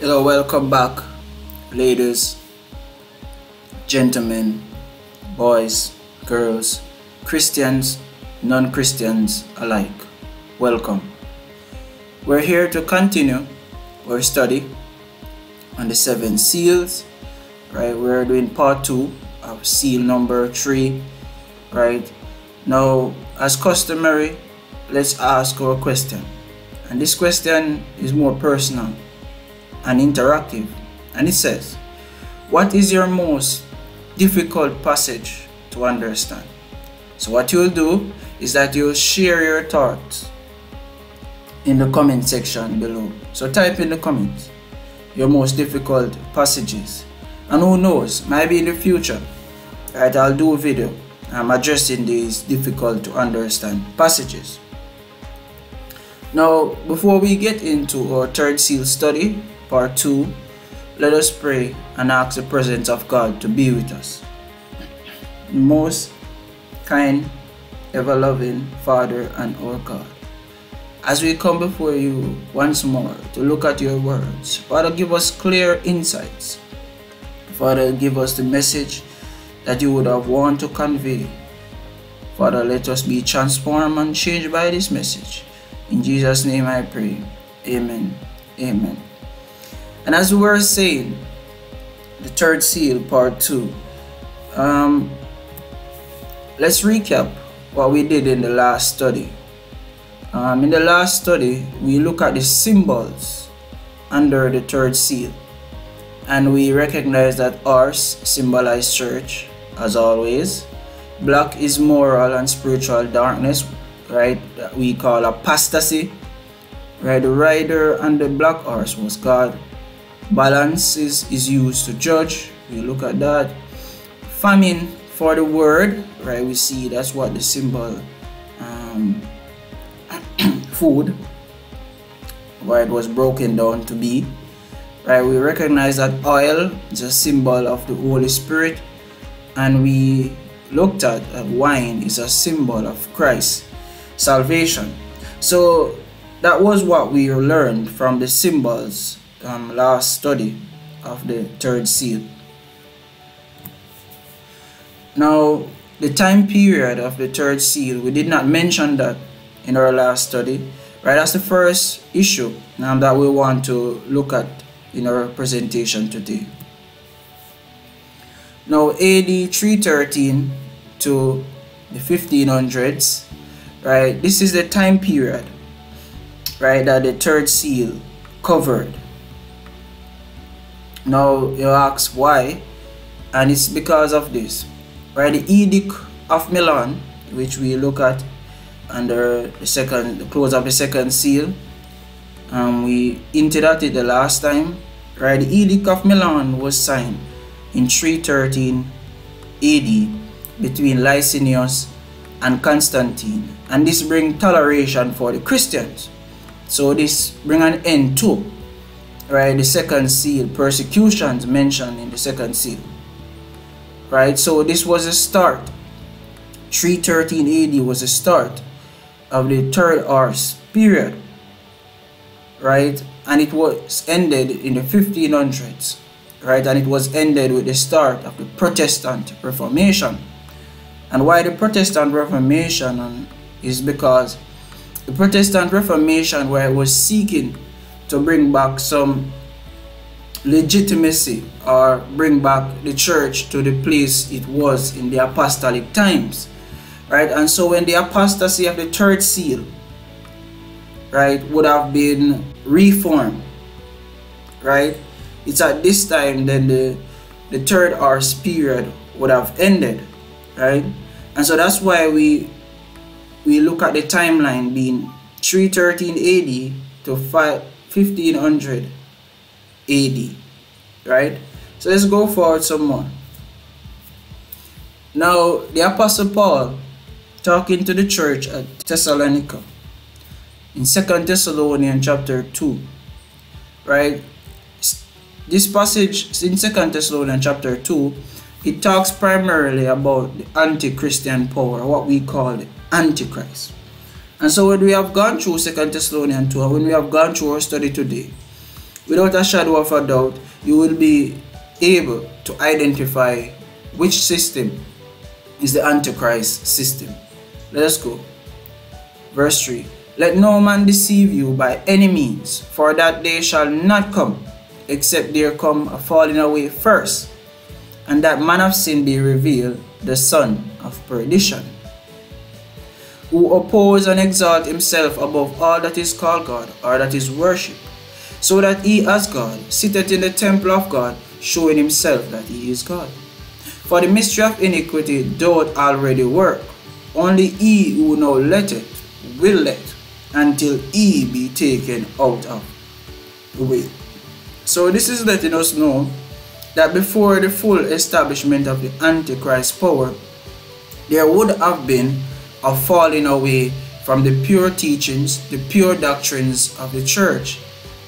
Hello, welcome back, ladies, gentlemen, boys, girls, Christians, non Christians alike. Welcome. We're here to continue our study on the seven seals, right? We're doing part two of seal number three, right? Now, as customary, let's ask our question. And this question is more personal and interactive. And it says, What is your most difficult passage to understand? So, what you'll do is that you'll share your thoughts in the comment section below. So, type in the comments your most difficult passages. And who knows, maybe in the future, right, I'll do a video I'm addressing these difficult to understand passages. Now, before we get into our third seal study, part 2, let us pray and ask the presence of God to be with us. Most kind, ever loving Father and our God, as we come before you once more to look at your words, Father, give us clear insights. Father, give us the message that you would have wanted to convey. Father, let us be transformed and changed by this message. In Jesus' name I pray. Amen. Amen. And as we were saying, the third seal, part two. Um, let's recap what we did in the last study. Um, in the last study, we look at the symbols under the third seal. And we recognize that ours symbolize church, as always. Black is moral and spiritual darkness, right? That we call apostasy. Right, the rider and the black horse was God. Balance is, used to judge. We look at that. Famine for the word, right? We see that's what the symbol um, food, where it was broken down to be. Right, we recognize that oil is a symbol of the Holy Spirit, and we looked at wine is a symbol of Christ salvation. So that was what we learned from the symbols um, last study of the third seal. Now, the time period of the third seal, we did not mention that in our last study. Right, that's the first issue um, that we want to look at in our presentation today. Now, AD 313 to the 1500s, right, this is the time period, right, that the third seal covered. Now, you ask why, and it's because of this, right, the Edict of Milan, which we look at under the second, the close of the second seal, um, we hinted at it the last time, right, the Edict of Milan was signed in 313 AD between Licinius and Constantine. And this bring toleration for the Christians. So this bring an end to right the second seal persecutions mentioned in the second seal right? So this was a start. 313 AD was a start of the third Ars period right? And it was ended in the 1500s right? And it was ended with the start of the Protestant Reformation. And why the Protestant Reformation? Is because the Protestant Reformation where it was seeking to bring back some legitimacy or bring back the church to the place it was in the apostolic times right? And so when the apostasy of the third seal right would have been reformed right it's at this time then the the third Ars period would have ended right? And so that's why we we look at the timeline being 313 AD to 1500 AD, right? So let's go forward some more. Now, the Apostle Paul talking to the church at Thessalonica in Second Thessalonians chapter 2, right? This passage in Second Thessalonians chapter 2 it talks primarily about the anti-Christian power, what we call the Antichrist. And so when we have gone through Second Thessalonians 2, when we have gone through our study today, without a shadow of a doubt, you will be able to identify which system is the Antichrist system. Let us go. Verse 3 Let no man deceive you by any means, for that day shall not come, except there come a falling away first, and that man of sin be revealed, the son of perdition, who oppose and exalt himself above all that is called God or that is worshipped, so that he as God sitteth in the temple of God, showing himself that he is God. For the mystery of iniquity doth already work, only he who now letteth will let until he be taken out of the way. So this is letting us know that before the full establishment of the Antichrist power, there would have been a falling away from the pure teachings, the pure doctrines of the church,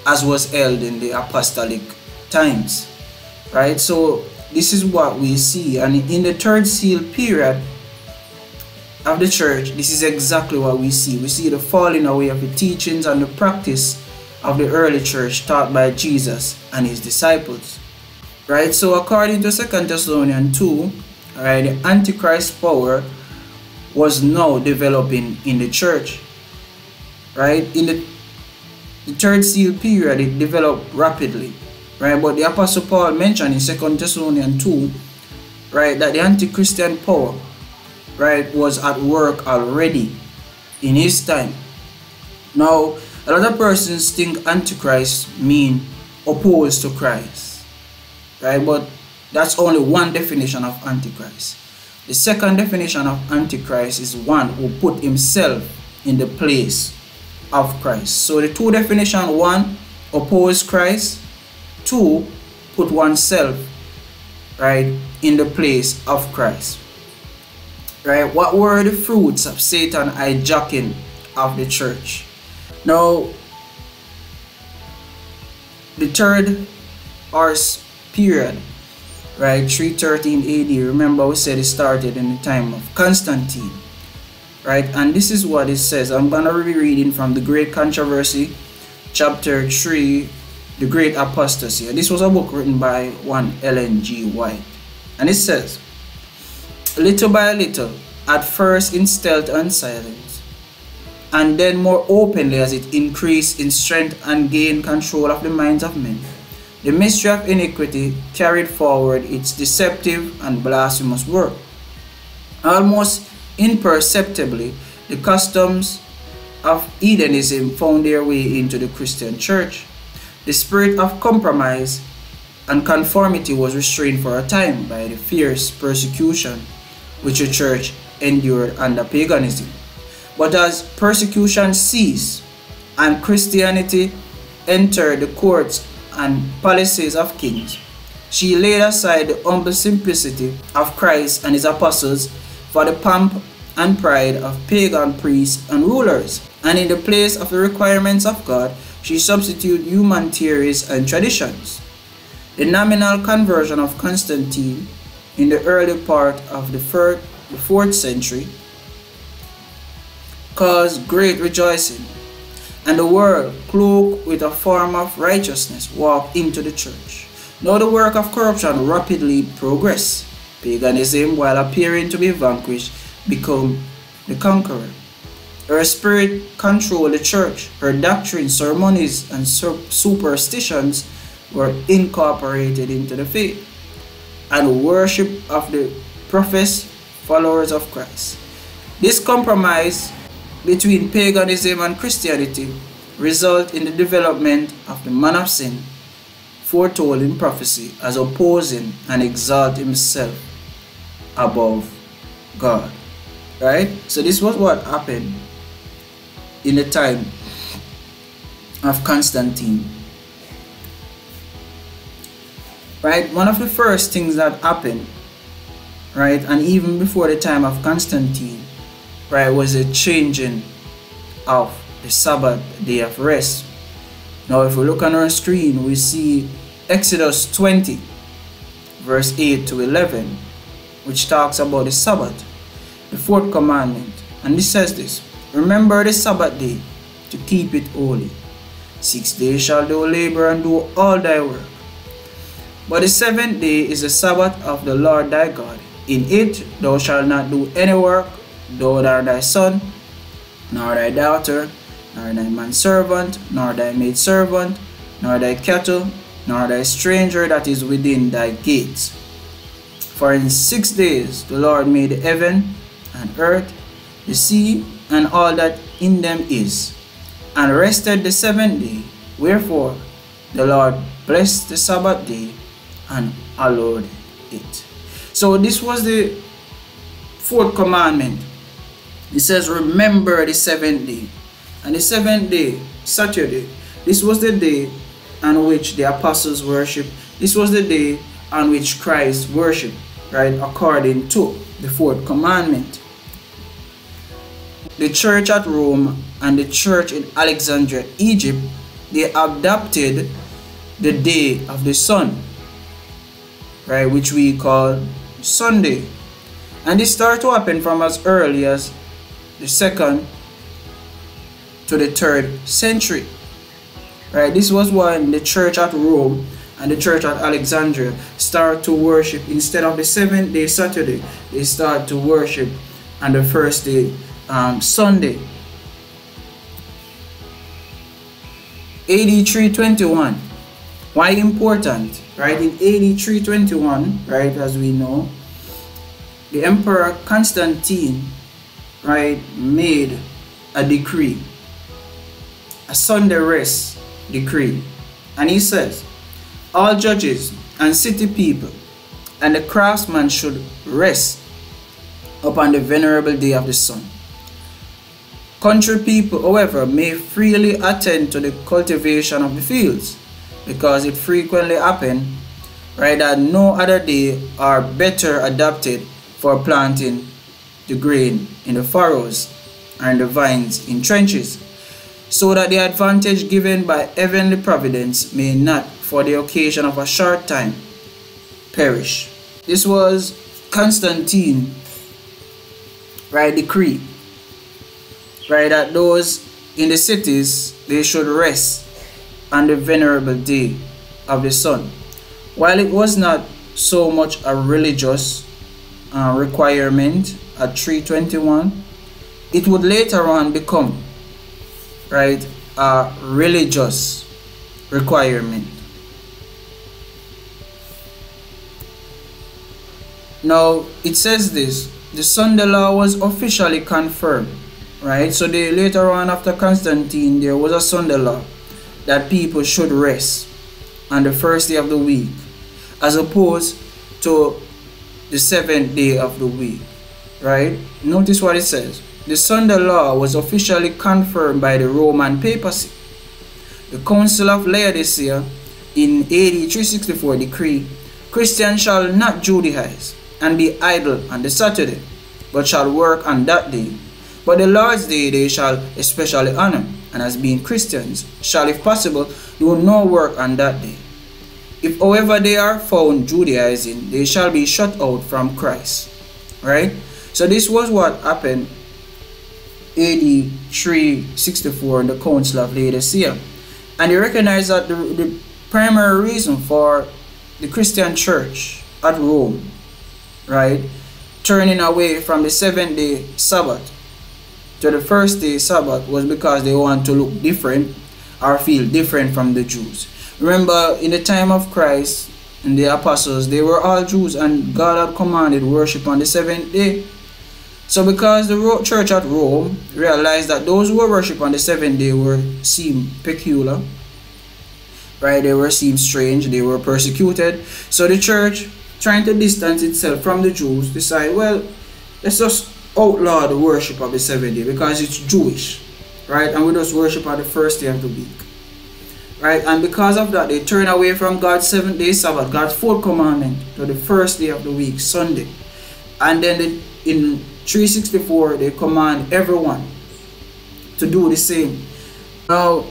as was held in the apostolic times. Right? So this is what we see. And in the third seal period of the church, this is exactly what we see. We see the falling away of the teachings and the practice of the early church taught by Jesus and his disciples. Right? So according to 2 Thessalonians 2, right, the Antichrist power was now developing in the church. Right? In the, the third seal period, it developed rapidly. Right? But the Apostle Paul mentioned in 2 Thessalonians 2, right, that the anti-Christian power, right, was at work already in his time. Now, a lot of persons think Antichrist mean opposed to Christ. Right? But that's only one definition of Antichrist. The second definition of Antichrist is one who put himself in the place of Christ. So the two definition, one, oppose Christ, two, put oneself right in the place of Christ. Right? What were the fruits of Satan hijacking of the church? Now, the third Ars period right? 313 AD remember we said it started in the time of Constantine right? And this is what it says. I'm gonna be reading from the Great Controversy chapter 3 the Great Apostasy. This was a book written by one Ellen G. White. And it says little by little at first in stealth and silence and then more openly as it increased in strength and gained control of the minds of men the mystery of iniquity carried forward its deceptive and blasphemous work. Almost imperceptibly, the customs of heathenism found their way into the Christian church. The spirit of compromise and conformity was restrained for a time by the fierce persecution which the church endured under paganism. But as persecution ceased and Christianity entered the courts and palaces of kings. She laid aside the humble simplicity of Christ and his apostles for the pomp and pride of pagan priests and rulers. And in the place of the requirements of God, she substituted human theories and traditions. The nominal conversion of Constantine in the early part of the 4th century caused great rejoicing and the world, cloaked with a form of righteousness, walked into the church. Now the work of corruption rapidly progressed. Paganism, while appearing to be vanquished, became the conqueror. Her spirit controlled the church. Her doctrines, ceremonies, and superstitions were incorporated into the faith. And worship of the professed followers of Christ. This compromise between paganism and Christianity result in the development of the man of sin foretold in prophecy as opposing and exalt himself above God. Right? So this was what happened in the time of Constantine. Right? One of the first things that happened, right, and even before the time of Constantine, right, was a changing of the Sabbath day of rest. Now, if we look on our screen, we see Exodus 20, verse 8 to 11, which talks about the Sabbath, the fourth commandment. And it says this Remember the Sabbath day to keep it holy. Six days shall thou labor and do all thy work. But the seventh day is the Sabbath of the Lord thy God. In it thou shalt not do any work, nor thy son, nor thy daughter, nor thy manservant, nor thy maidservant, nor thy cattle, nor thy stranger that is within thy gates. For in six days the Lord made heaven and earth, the sea, and all that in them is, and rested the seventh day. Wherefore the Lord blessed the Sabbath day and hallowed it. So this was the fourth commandment. It says, Remember the seventh day. And the seventh day, Saturday, this was the day on which the apostles worshiped. This was the day on which Christ worshiped, right? According to the fourth commandment. The church at Rome and the church in Alexandria, Egypt, they adopted the day of the sun, right? Which we call Sunday. And this started to happen from as early as the second to the third century. Right, this was when the church at Rome and the church at Alexandria start to worship instead of the seventh day Saturday, they start to worship on the first day um, Sunday. AD 321. Why important? Right, in AD 321, right, as we know, the Emperor Constantine, right, made a decree a Sunday rest decree. And he says, All judges and city people and the craftsmen should rest upon the venerable day of the sun. Country people, however, may freely attend to the cultivation of the fields because it frequently happens right that no other day are better adapted for planting the grain in the furrows and the vines in trenches so that the advantage given by heavenly providence may not, for the occasion of a short time, perish. This was Constantine, right, decree, right, that those in the cities, they should rest on the venerable day of the sun. While it was not so much a religious uh, requirement at 321, it would later on become right, a religious requirement. Now, it says this, the Sunday law was officially confirmed, right? So they, later on after Constantine, there was a Sunday law that people should rest on the first day of the week as opposed to the seventh day of the week, right? Notice what it says the Sunday law was officially confirmed by the Roman papacy. The Council of Laodicea in AD 364 decree, Christians shall not Judaize and be idle on the Saturday, but shall work on that day. But the Lord's day they shall especially honor, and as being Christians, shall if possible do no work on that day. If however they are found Judaizing, they shall be shut out from Christ. Right? So this was what happened AD 364 in the Council of Laodicea. And they recognized that the, the primary reason for the Christian church at Rome, right, turning away from the seventh day Sabbath to the first day Sabbath was because they want to look different or feel different from the Jews. Remember, in the time of Christ and the apostles, they were all Jews and God had commanded worship on the seventh day. So because the church at Rome realized that those who were worship on the seventh day were seem peculiar, right? They were seem strange, they were persecuted. So the church, trying to distance itself from the Jews, decide, well, let's just outlaw the worship of the seventh day because it's Jewish, right? And we just worship on the first day of the week. Right, and because of that, they turn away from God's seventh day Sabbath, God's fourth commandment, to the first day of the week, Sunday. And then the, in 364 they command everyone to do the same now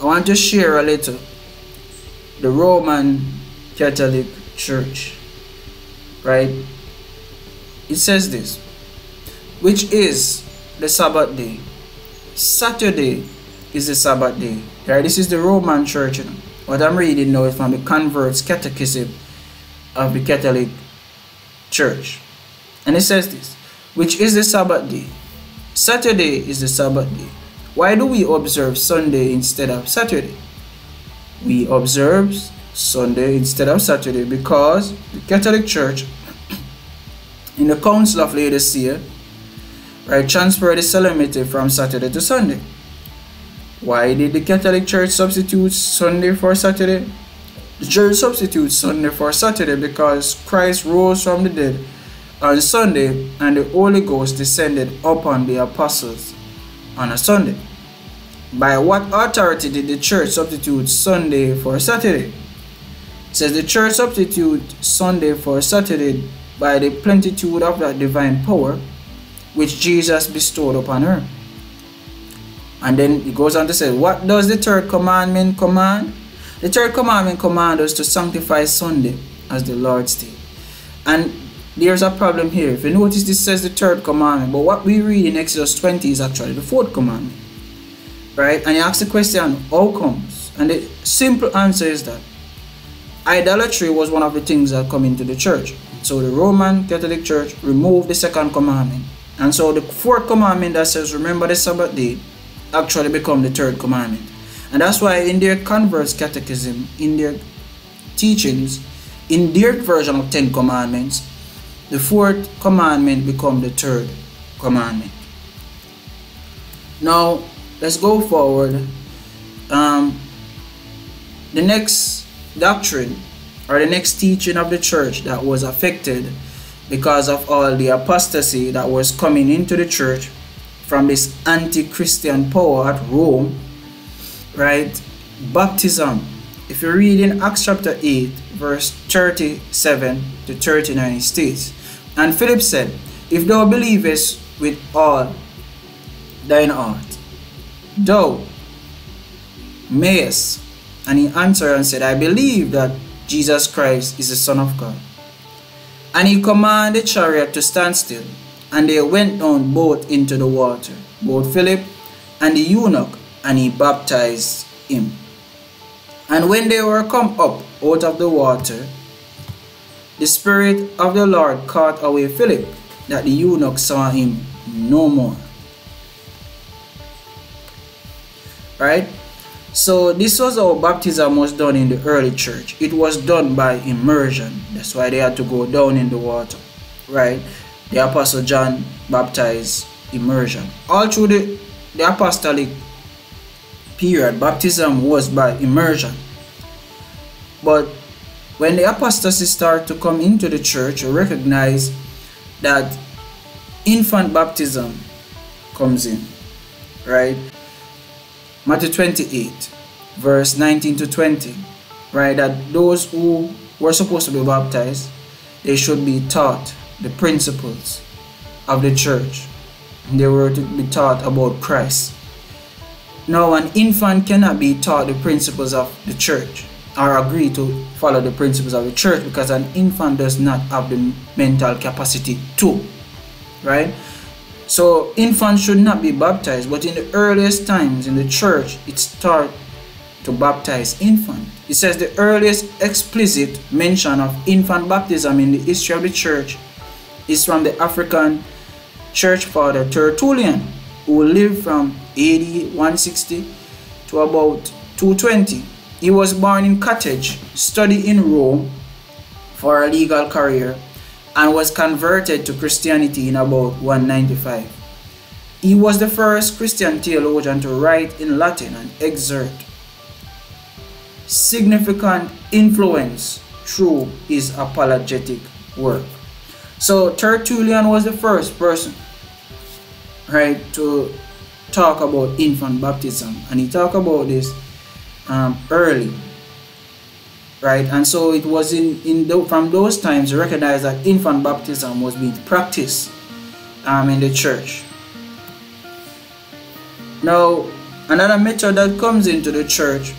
I want to share a little the Roman Catholic Church right it says this which is the Sabbath day Saturday is the Sabbath day? Right, this is the Roman church. You know? What I'm reading now is from the Converts Catechism of the Catholic Church. And it says this, which is the Sabbath day. Saturday is the Sabbath day. Why do we observe Sunday instead of Saturday? We observe Sunday instead of Saturday because the Catholic Church in the Council of Laodicea right transferred the solemnity from Saturday to Sunday. Why did the Catholic Church substitute Sunday for Saturday? The church substitutes Sunday for Saturday because Christ rose from the dead on Sunday and the Holy Ghost descended upon the apostles on a Sunday. By what authority did the church substitute Sunday for Saturday? It says the church substitute Sunday for Saturday by the plenitude of that divine power which Jesus bestowed upon her. And then he goes on to say, What does the third commandment command? The third commandment commands us to sanctify Sunday as the Lord's day. And there's a problem here. If you notice, this says the third commandment, but what we read in Exodus 20 is actually the fourth commandment. Right? And you ask the question, how comes? And the simple answer is that idolatry was one of the things that come into the church. So the Roman Catholic Church removed the second commandment. And so the fourth commandment that says, remember the Sabbath day, actually become the third commandment. And that's why in their converts catechism, in their teachings, in their version of Ten Commandments, the fourth commandment become the third commandment. Now, let's go forward. Um, the next doctrine or the next teaching of the church that was affected because of all the apostasy that was coming into the church from this anti-Christian power at Rome, right? Baptism. If you read in Acts chapter 8, verse 37 to 39, it states, And Philip said, If thou believest with all thine heart, thou mayest. And he answered and said, I believe that Jesus Christ is the Son of God. And he commanded the chariot to stand still, and they went down both into the water, both Philip and the eunuch, and he baptized him. And when they were come up out of the water, the Spirit of the Lord caught away Philip, that the eunuch saw him no more. Right? So this was how baptism was done in the early church. It was done by immersion. That's why they had to go down in the water. Right? The Apostle John baptized immersion. All through the, the apostolic period, baptism was by immersion. But when the apostasy started to come into the church, recognize that infant baptism comes in. Right? Matthew 28, verse 19 to 20, right? That those who were supposed to be baptized, they should be taught the principles of the church. They were to be taught about Christ. Now, an infant cannot be taught the principles of the church or agree to follow the principles of the church because an infant does not have the mental capacity to, right? So infants should not be baptized, but in the earliest times in the church, it started to baptize infant. It says the earliest explicit mention of infant baptism in the history of the church is from the African church father Tertullian, who lived from AD 160 to about 220. He was born in Carthage, studied in Rome for a legal career, and was converted to Christianity in about 195. He was the first Christian theologian to write in Latin and exert significant influence through his apologetic work. So Tertullian was the first person right to talk about infant baptism and he talked about this um, early right? And so it was in, in the, from those times recognized that infant baptism was being practiced um, in the church. Now, another method that comes into the church,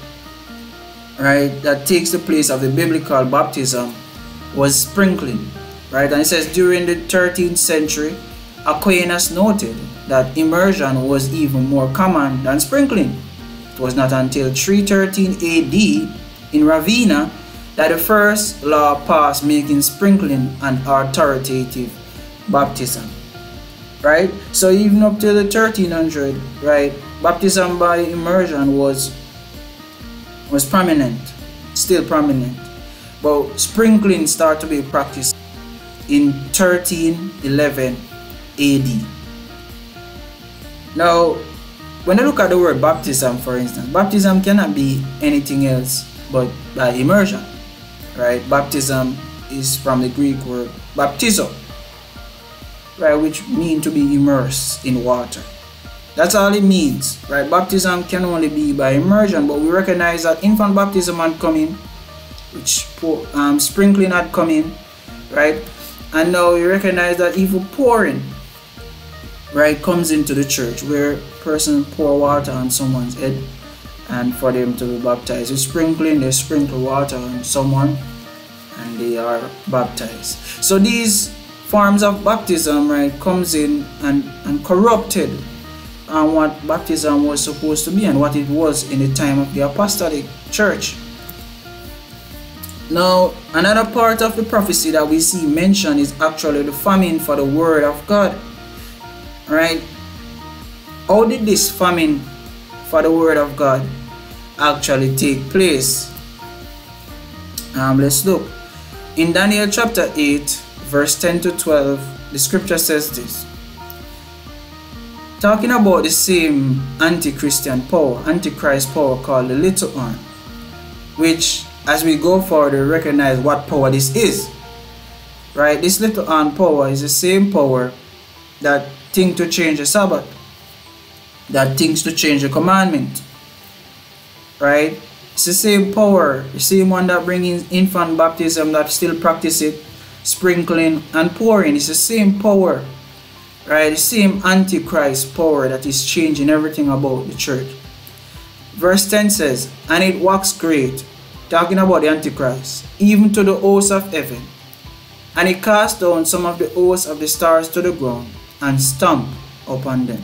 right, that takes the place of the biblical baptism was sprinkling, right? And it says during the 13th century, Aquinas noted that immersion was even more common than sprinkling. It was not until 313 AD in Ravenna that the first law passed making sprinkling an authoritative baptism. Right? So even up to the 1300, right, baptism by immersion was was prominent, still prominent. But sprinkling started to be practiced in 1311 AD. Now, when I look at the word baptism, for instance, baptism cannot be anything else but by immersion, right? Baptism is from the Greek word baptizo, right, which mean to be immersed in water. That's all it means, right? Baptism can only be by immersion, but we recognize that infant baptism had come in, which um, sprinkling had come in, right? And now we recognize that even pouring, right, comes into the church where person pour water on someone's head and for them to be baptized. With sprinkling, they sprinkle water on someone and they are baptized. So these forms of baptism, right, comes in and, and corrupted and what baptism was supposed to be and what it was in the time of the apostolic church. Now, another part of the prophecy that we see mentioned is actually the famine for the word of God. Right? How did this famine for the word of God actually take place? Um, let's look. In Daniel chapter 8, verse 10 to 12, the scripture says this talking about the same anti-Christian power, antichrist power called the little horn, which as we go forward recognize what power this is. Right? This little horn power is the same power that thing to change the Sabbath, that thinks to change the commandment. Right? It's the same power, the same one that brings infant baptism that still practice it, sprinkling and pouring. It's the same power right? The same antichrist power that is changing everything about the church. Verse 10 says, And it works great, talking about the antichrist, even to the hosts of heaven. And he cast down some of the hosts of the stars to the ground, and stamped upon them.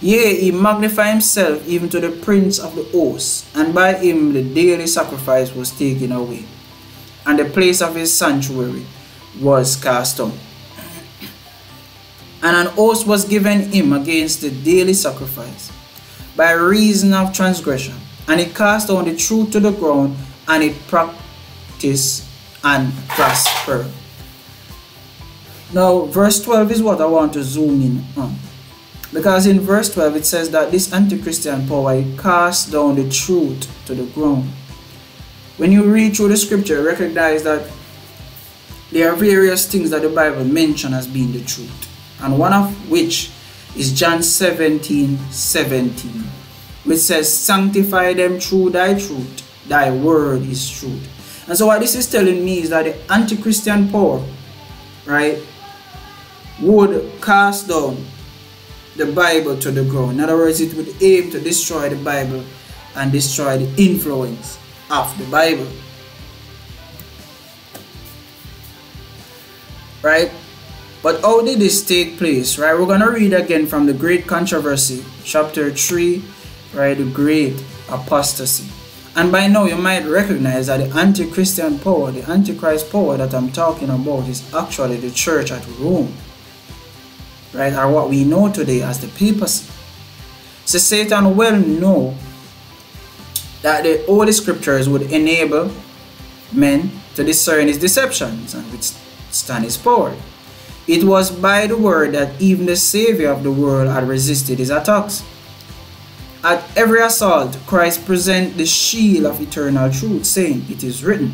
Yea, he magnified himself even to the prince of the hosts, and by him the daily sacrifice was taken away, and the place of his sanctuary was cast down and an oath was given him against the daily sacrifice by reason of transgression. And he cast down the truth to the ground, and it practiced and prospered. Now, verse 12 is what I want to zoom in on. Because in verse 12 it says that this anti-Christian power cast down the truth to the ground. When you read through the scripture, recognize that there are various things that the Bible mentions as being the truth and one of which is John 17 17, which says, Sanctify them through thy truth, thy word is truth. And so, what this is telling me is that the anti Christian power, right, would cast down the Bible to the ground. In other words, it would aim to destroy the Bible and destroy the influence of the Bible. Right? But how did this take place, right? We're going to read again from the Great Controversy, chapter 3, right? The Great Apostasy. And by now you might recognize that the anti-Christian power, the antichrist power that I'm talking about is actually the church at Rome. Right? Or what we know today as the papacy. So Satan well know that the Holy Scriptures would enable men to discern his deceptions and withstand his power. It was by the word that even the Savior of the world had resisted his attacks. At every assault, Christ present the shield of eternal truth, saying, It is written.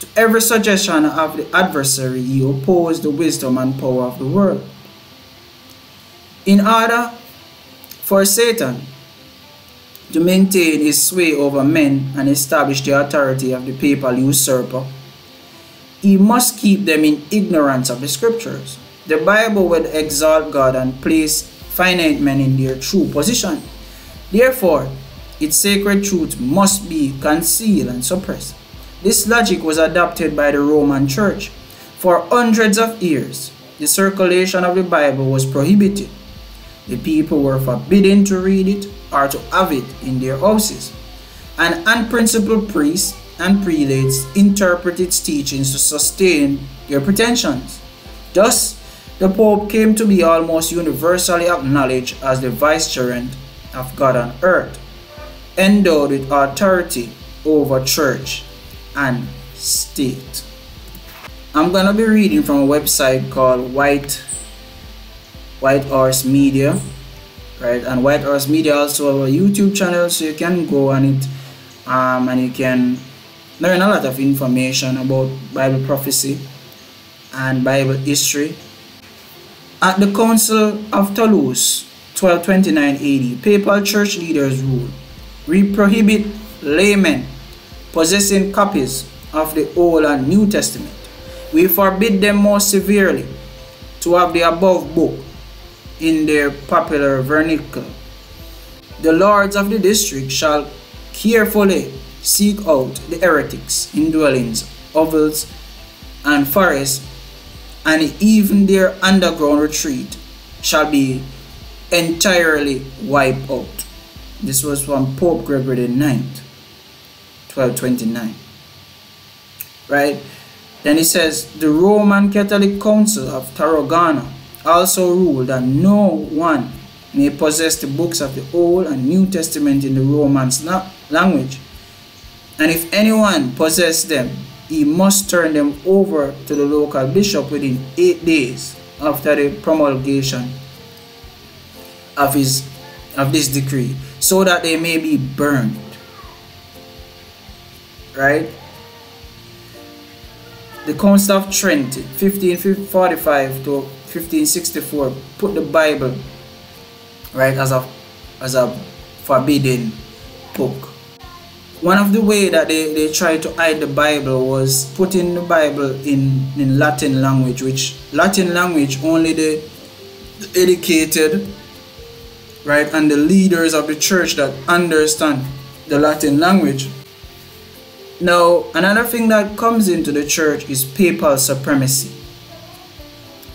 To every suggestion of the adversary, he opposed the wisdom and power of the world. In order for Satan to maintain his sway over men and establish the authority of the papal usurper, he must keep them in ignorance of the scriptures. The Bible will exalt God and place finite men in their true position. Therefore, its sacred truth must be concealed and suppressed. This logic was adopted by the Roman Church. For hundreds of years, the circulation of the Bible was prohibited. The people were forbidden to read it or to have it in their houses. And unprincipled priests and prelates interpreted its teachings to sustain their pretensions. Thus, the Pope came to be almost universally acknowledged as the vicegerent of God on earth, endowed with authority over church and state. I'm going to be reading from a website called White White Horse Media, right? And White Horse Media also have a YouTube channel, so you can go on it um, and you can learn a lot of information about Bible prophecy and Bible history. At the Council of Toulouse, 1229 AD, papal church leaders rule. We prohibit laymen possessing copies of the Old and New Testament. We forbid them more severely to have the above book in their popular vernacular. The lords of the district shall carefully seek out the heretics in dwellings, hovels, and forests, and even their underground retreat shall be entirely wiped out. This was from Pope Gregory IX, 1229. Right? Then he says, the Roman Catholic Council of Tarragona also ruled that no one may possess the books of the Old and New Testament in the Roman language. And if anyone possess them, he must turn them over to the local bishop within eight days after the promulgation of his of this decree, so that they may be burned. Right? The Council of Trent, 1545 to 1564, put the Bible right as a as a forbidden book. One of the way that they, they tried to hide the bible was putting the bible in in latin language which latin language only the, the educated right and the leaders of the church that understand the latin language. Now another thing that comes into the church is papal supremacy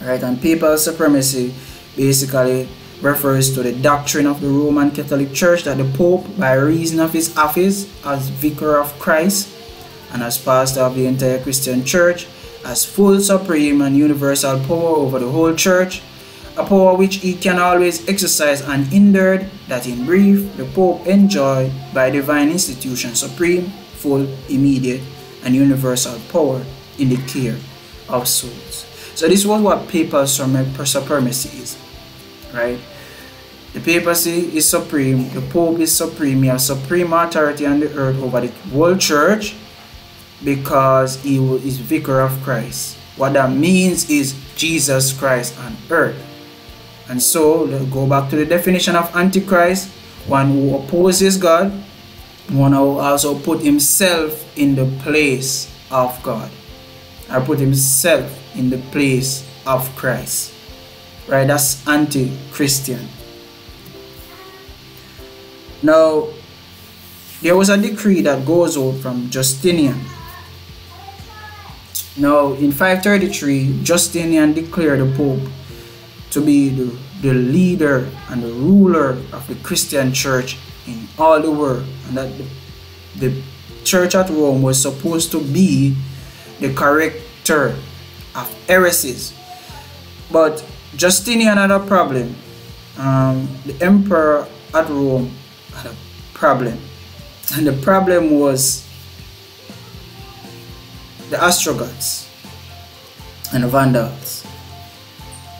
right and papal supremacy basically refers to the doctrine of the Roman Catholic Church that the Pope, by reason of his office as Vicar of Christ and as pastor of the entire Christian Church, has full supreme and universal power over the whole Church, a power which he can always exercise unhindered, that in brief, the Pope enjoy by divine institution supreme, full, immediate, and universal power in the care of souls. So this was what papal supremacy is right? The papacy is supreme, the Pope is supreme, he has supreme authority on the earth over the whole church because he is vicar of Christ. What that means is Jesus Christ on earth. And so, let's go back to the definition of Antichrist, one who opposes God, one who also put himself in the place of God. I put himself in the place of Christ right? That's anti-Christian. Now, there was a decree that goes out from Justinian. Now, in 533, Justinian declared the Pope to be the, the leader and the ruler of the Christian church in all the world, and that the, the church at Rome was supposed to be the corrector of heresies. But Justinian had a problem. Um, the emperor at Rome had a problem. And the problem was the Ostrogoths and the Vandals.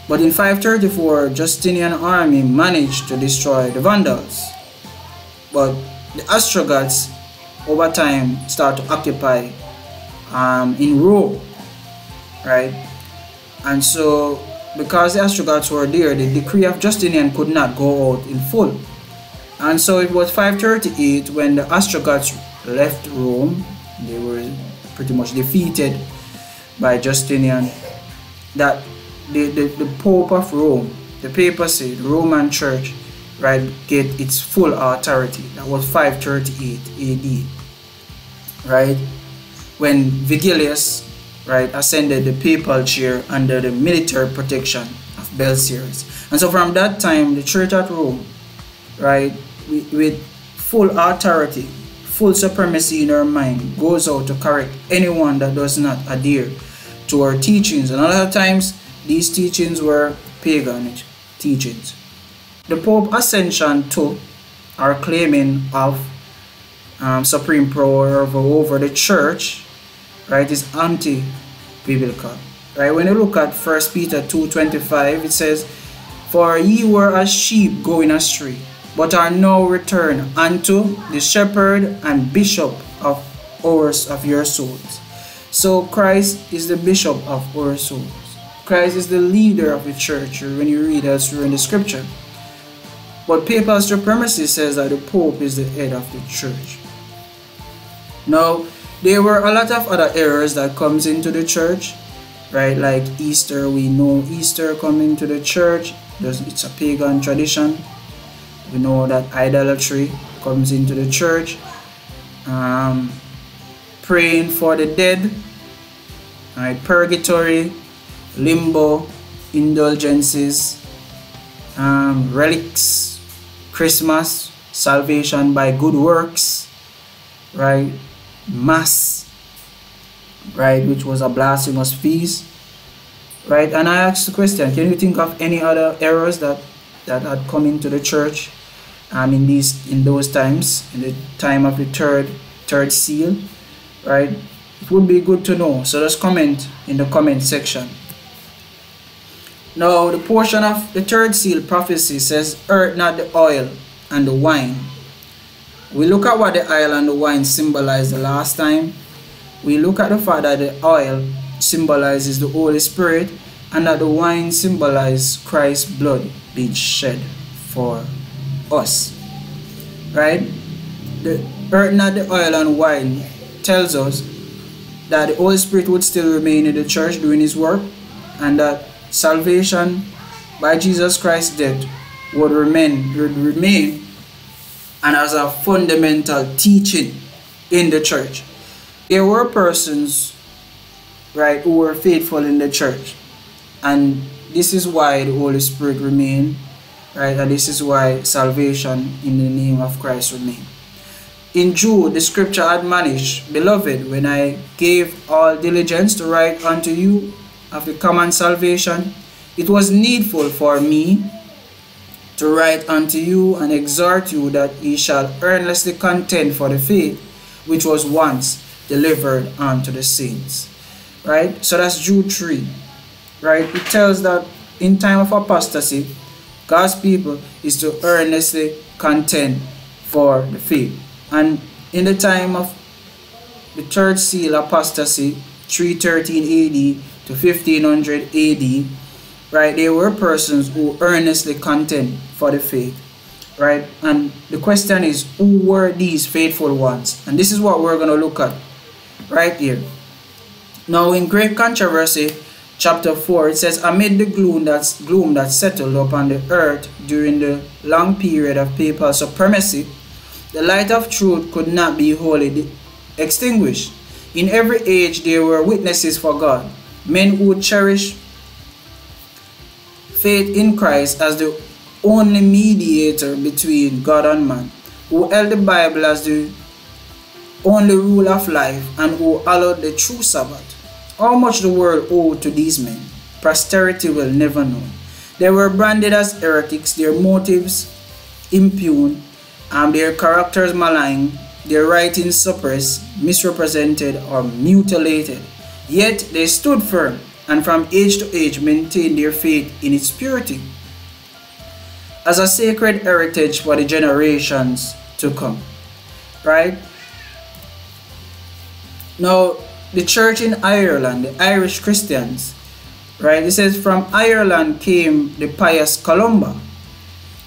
But in 534, Justinian army managed to destroy the Vandals. But the Ostrogoths over time start to occupy um, in Rome, right? And so because the Ostrogoths were there, the decree of Justinian could not go out in full. And so it was 538 when the Ostrogoths left Rome, they were pretty much defeated by Justinian, that the, the, the Pope of Rome, the papacy, the Roman Church, right, get its full authority. That was 538 AD, right? When Vigilius right, ascended the papal chair under the military protection of Belisarius. And so from that time, the church at Rome, right, with, full authority, full supremacy in our mind, goes out to correct anyone that does not adhere to our teachings. And a lot of times, these teachings were pagan teachings. The Pope Ascension to are claiming of um, supreme power over the church, right, is anti-biblical. Right, when you look at First Peter 2.25, it says, For ye were as sheep going astray, but are now returned unto the shepherd and bishop of ours of your souls. So Christ is the bishop of our souls. Christ is the leader of the church when you read elsewhere in the scripture. But papal supremacy says that the Pope is the head of the church. Now, there were a lot of other errors that comes into the church, right? Like Easter, we know Easter coming to the church. It's a pagan tradition. We know that idolatry comes into the church. Um, praying for the dead, right? Purgatory, limbo, indulgences, um, relics, Christmas, salvation by good works, right? Mass, right? Which was a blasphemous feast, right? And I asked the question, can you think of any other errors that, that had come into the church um, in these in those times, in the time of the third third seal, right? It would be good to know. So just comment in the comment section. Now, the portion of the third seal prophecy says, Earth not the oil and the wine. We look at what the oil and the wine symbolize the last time. We look at the fact that the oil symbolizes the Holy Spirit and that the wine symbolizes Christ's blood being shed for us. Right? The earth, not the oil and wine, tells us that the Holy Spirit would still remain in the church doing his work and that salvation by Jesus Christ's death would remain would remain and as a fundamental teaching in the church. There were persons right who were faithful in the church and this is why the Holy Spirit remained right and this is why salvation in the name of Christ remained. In Jude, the scripture admonish, Beloved, when I gave all diligence to write unto you of the common salvation, it was needful for me to write unto you and exhort you that ye shall earnestly contend for the faith which was once delivered unto the saints. Right? So that's Jude 3. Right? It tells that in time of apostasy, God's people is to earnestly contend for the faith. And in the time of the third seal apostasy, 313 AD, to 1500 AD, right, there were persons who earnestly contend for the faith, right? And the question is, who were these faithful ones? And this is what we're going to look at right here. Now, in Great Controversy, chapter 4, it says, Amid the gloom that's, gloom that settled upon the earth during the long period of papal supremacy, the light of truth could not be wholly extinguished. In every age, there were witnesses for God men who cherish faith in Christ as the only mediator between God and man, who held the Bible as the only rule of life and who allowed the true Sabbath. How much the world owed to these men, posterity will never know. They were branded as heretics, their motives impugned, and their characters malign, their writings suppressed, misrepresented, or mutilated. Yet they stood firm and from age to age maintain their faith in its purity as a sacred heritage for the generations to come. Right? Now, the church in Ireland, the Irish Christians, right? It says, From Ireland came the pious Columba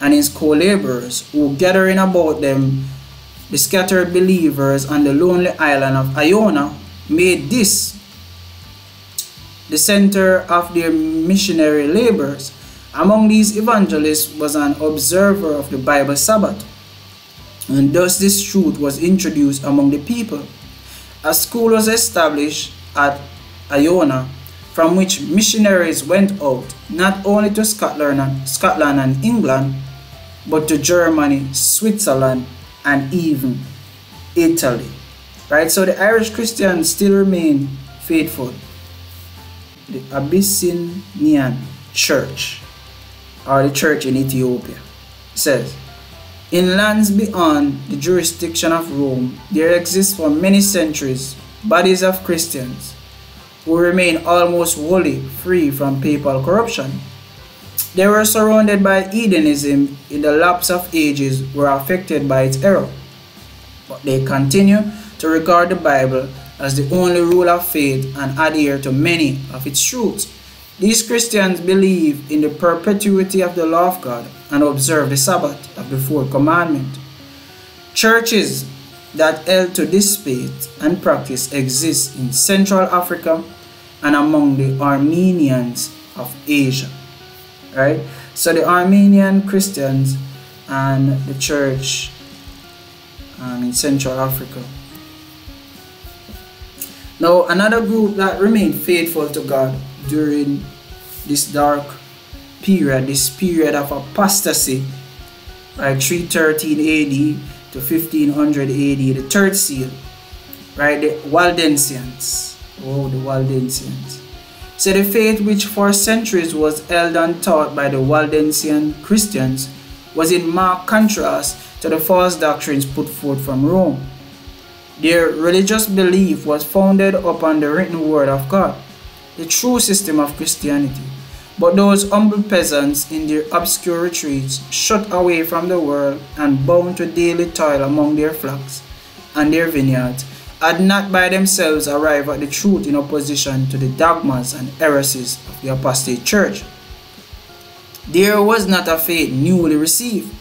and his co-laborers who gathering about them the scattered believers on the lonely island of Iona made this the center of their missionary labors. Among these evangelists was an observer of the Bible Sabbath, and thus this truth was introduced among the people. A school was established at Iona from which missionaries went out not only to Scotland and, Scotland and England, but to Germany, Switzerland, and even Italy. Right? So the Irish Christians still remain faithful. The Abyssinian Church, or the church in Ethiopia, says, In lands beyond the jurisdiction of Rome, there exist for many centuries bodies of Christians who remain almost wholly free from papal corruption. They were surrounded by heathenism in the lapse of ages were affected by its error. But they continue to regard the Bible as the only rule of faith and adhere to many of its truths. These Christians believe in the perpetuity of the law of God and observe the Sabbath of the fourth commandment. Churches that held to this faith and practice exist in Central Africa and among the Armenians of Asia. Right? So the Armenian Christians and the church um, in Central Africa. Now, another group that remained faithful to God during this dark period, this period of apostasy, right, 313 AD to 1500 AD, the third seal, right, the Waldensians. Oh, the Waldensians. So the faith which for centuries was held and taught by the Waldensian Christians was in marked contrast to the false doctrines put forth from Rome. Their religious belief was founded upon the written word of God, the true system of Christianity. But those humble peasants in their obscure retreats, shut away from the world and bound to daily toil among their flocks and their vineyards, had not by themselves arrived at the truth in opposition to the dogmas and heresies of the apostate church. There was not a faith newly received,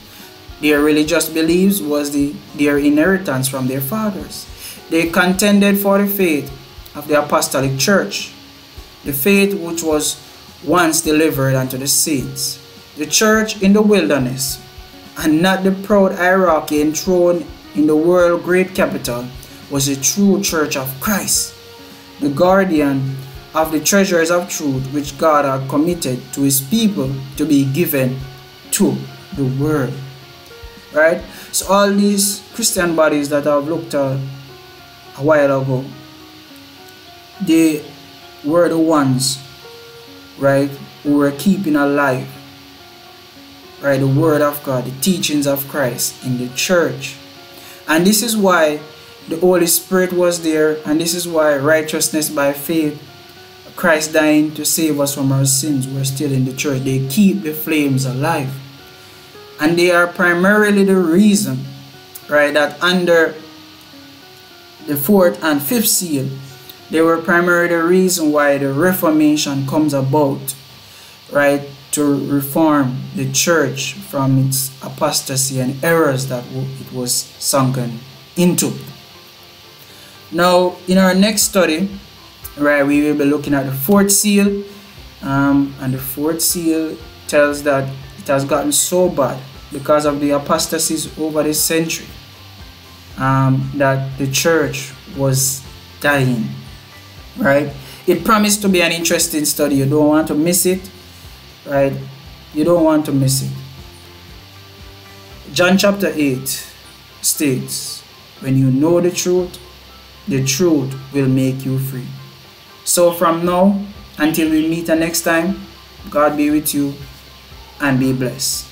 their religious beliefs was the, their inheritance from their fathers. They contended for the faith of the apostolic church, the faith which was once delivered unto the saints, the church in the wilderness, and not the proud hierarchy enthroned in the world great capital, was the true church of Christ, the guardian of the treasures of truth which God had committed to his people to be given to the world right? So all these Christian bodies that I've looked at a while ago, they were the ones, right, who were keeping alive, right, the Word of God, the teachings of Christ in the church. And this is why the Holy Spirit was there, and this is why righteousness by faith, Christ dying to save us from our sins, were still in the church. They keep the flames alive and they are primarily the reason right that under the fourth and fifth seal they were primarily the reason why the reformation comes about right to reform the church from its apostasy and errors that it was sunken into. Now in our next study right we will be looking at the fourth seal um, and the fourth seal tells that it has gotten so bad because of the apostasies over the century um, that the church was dying right? It promised to be an interesting study. You don't want to miss it right? You don't want to miss it. John chapter 8 states when you know the truth the truth will make you free. So from now until we meet the next time god be with you and be blessed